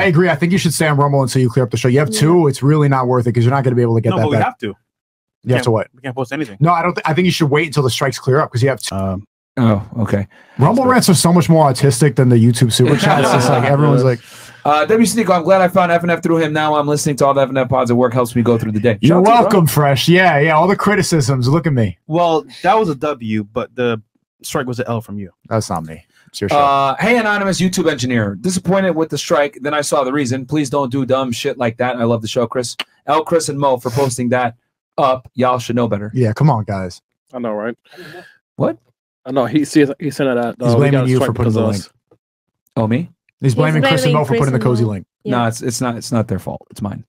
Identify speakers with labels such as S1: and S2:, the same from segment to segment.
S1: I agree. I think you should stay on Rumble until you clear up the show. You have two. It's really not worth it because you're not going to be able to get
S2: No,
S1: that
S2: but we
S1: back.
S2: have to.
S1: you have
S2: can't-
S1: to what?
S2: We can't post anything.
S1: No, I don't. Th- I think you should wait until the strikes clear up because you have two.
S3: Um,
S4: Oh, okay.
S1: Rumble rants are so much more autistic than the YouTube super chats. It's just like everyone's like,
S4: Uh, W Sneako, I'm glad I found FNF through him. Now I'm listening to all the FNF pods at work. Helps me go through the day.
S1: "You're
S4: Shout you,
S1: welcome, Fresh." Yeah, yeah. All the criticisms. Look at me.
S2: Well, that was a W, but the strike was an L from you.
S1: That's not me. It's your show.
S4: Uh, hey, anonymous YouTube engineer. Disappointed with the strike. Then I saw the reason. Please don't do dumb shit like that. I love the show, Chris. L, Chris, and Mo for posting that up. Y'all should know better.
S1: yeah, come on, guys.
S3: I know, right?
S4: What?
S3: I know. He sees. He sent it at.
S1: He's
S3: uh,
S1: blaming you for putting the
S3: of
S1: link.
S3: us.
S4: Oh, me?
S1: He's blaming Chris and
S5: blaming
S1: Mo for putting the cozy link.
S5: Yeah.
S4: No, it's it's not it's not their fault. It's mine.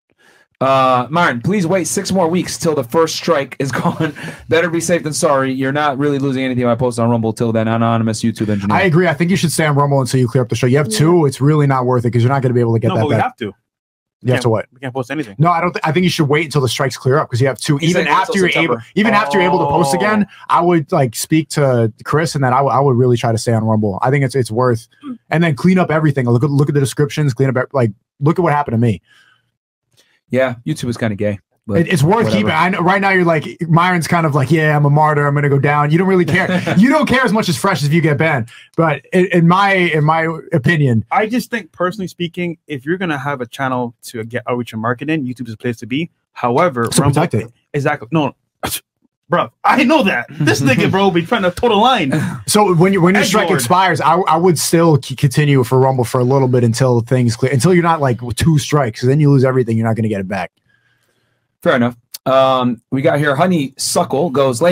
S4: Uh, Martin, please wait six more weeks till the first strike is gone. Better be safe than sorry. You're not really losing anything by posting on Rumble till then. Anonymous YouTube engineer.
S1: I agree. I think you should stay on Rumble until you clear up the show. You have two. It's really not worth it because you're not going to be able to get
S2: no,
S1: that
S2: but we
S1: back.
S2: have to.
S1: you have to what?
S2: We can't post anything.
S1: No, I don't. Th- I think you should wait until the strikes clear up because you have two.
S4: He's
S1: even after you're able,
S4: September.
S1: even after you're able to post
S2: Oh.
S1: again, I would like speak to Chris and then I, w- I would really try to stay on Rumble. I think it's it's worth, and then clean up everything. Look at look at the descriptions. Clean up like look at what happened to me.
S4: Yeah, YouTube is kind of gay. But
S1: It, it's worth
S4: whatever.
S1: keeping. I know right now you're like Myron's kind of like yeah I'm a martyr. I'm gonna go down. You don't really care. you don't care as much as Fresh if you get banned. But in, in my in my opinion,
S2: I just think, personally speaking, if you're gonna have a channel to get uh, outreach and marketing, YouTube is a place to be. However,
S1: So
S2: Rumble-
S1: protect it.
S2: Exactly. No, bro, I know that this nigga, bro, be trying to toe the line.
S1: So when you when your strike expires, I, I would still c- continue for Rumble for a little bit until things clear until you're not like two strikes. 'cause then you lose everything. You're not going to get it back.
S4: fair enough. Um, we got here Honey Suckle goes late.